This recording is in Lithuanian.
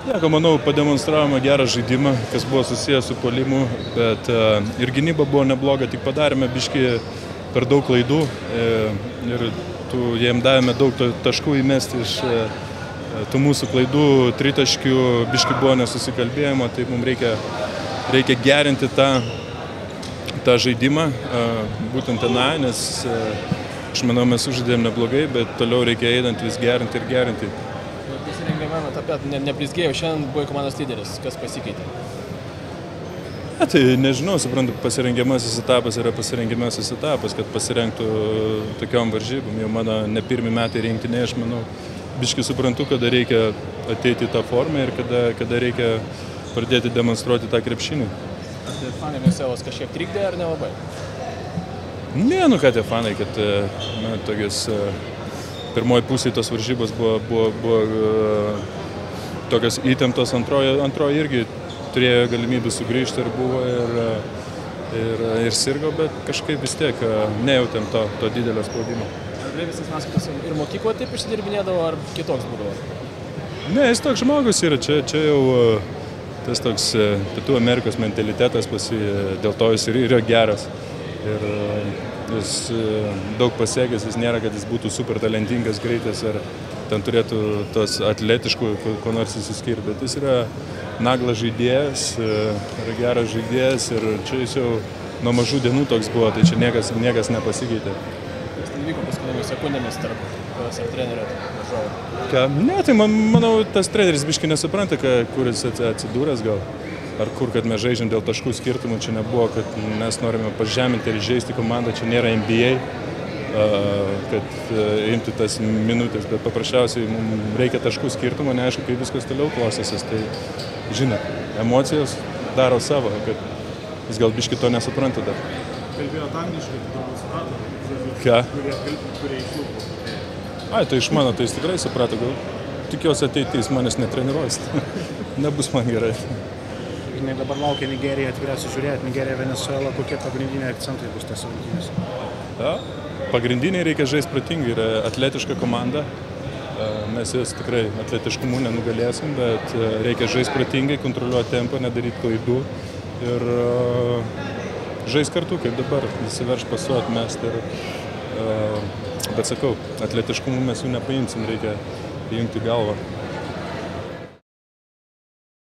Nieko, manau, pademonstravome gerą žaidimą, kas buvo susijęs su polimu, bet uh, ir gynyba buvo nebloga, tik padarėme biški per daug klaidų e, ir tų, jiem davėme daug taškų įmesti iš e, tų mūsų klaidų, tritaškių, biški buvo nesusikalbėjimo, tai mums reikia, reikia gerinti tą, tą žaidimą, e, būtent tenai, nes e, aš manau, mes užžaidėm neblogai, bet toliau reikia einant vis gerinti ir gerinti. Pasirengėme etape, ne, neblizgėjau, šiandien buvai komandos lyderis, kas pasikeitė? Ne, tai nežinau, suprantu, pasirengiamasis etapas yra pasirengiamasis etapas, kad pasirengtų tokiom varžybom. Jau mano ne pirmi metai rinktinė, aš manau, biški suprantu, kada reikia ateiti į tą formą ir kada, kada reikia pradėti demonstruoti tą krepšinį. Ar tai fanai Mesevos kažkiek trikdė ar nelabai? Ne, nu ką tie fanai, kad na, tokias pirmoji pusė tos varžybos buvo, buvo, buvo tokios įtemptos, antroji, antroji irgi turėjo galimybę sugrįžti ir buvo ir, ir, ir sirgo, bet kažkaip vis tiek nejautėm to, to didelio spaudimo. Ar Leivisas Maskvitas ir mokyklo taip išsidirbinėdavo, ar kitoks būdavo? Ne, jis toks žmogus yra, čia, čia jau tas toks Pietų Amerikos mentalitetas pasi, dėl to jis ir yra geras. Ir jis daug pasiekęs, jis nėra, kad jis būtų super talentingas, greitas ar ten turėtų tos atletiškų, ko nors įsiskirti, bet jis yra naglas žaidėjas, yra geras žaidėjas ir čia jis jau nuo mažų dienų toks buvo, tai čia niekas, niekas nepasikeitė. Kas ten vyko paskutinėmis sekundėmis tarp trenerio varžovo? Ne, tai man, manau, tas treneris biškai nesupranta, kur jis atsidūręs gal. Ar kur, kad mes žaidžiam dėl taškų skirtumų, čia nebuvo, kad mes norime pažeminti ir žaisti komandą, čia nėra NBA kad imti tas minutės, bet paprasčiausiai mums reikia taškų skirtumo, neaišku, kaip viskas toliau klostysis. Tai, žinot, emocijos daro savo, kad jis gal biški to nesupranta dar. Kalbėjot angliškai, tai turbūt suprato. Ką? Kurie, kurie iš jų. Ai, tai iš mano, tai jis tikrai suprato, gal tikiuosi ateitis manęs netreniruos. Nebus man gerai. Žinai, dabar laukia Nigerija, tikriausiai žiūrėt, Nigerija, Venezuela, kokie pagrindiniai akcentai bus tose rungtynėse. Pagrindiniai reikia žaisti protingai, yra atletiška komanda. Mes jas tikrai atletiškumu nenugalėsim, bet reikia žaisti protingai, kontroliuoti tempą, nedaryti klaidų ir žaisti kartu, kaip dabar, įsiverš pasuot mes. Ir, bet sakau, atletiškumu mes jų nepaimsim, reikia įjungti galvą.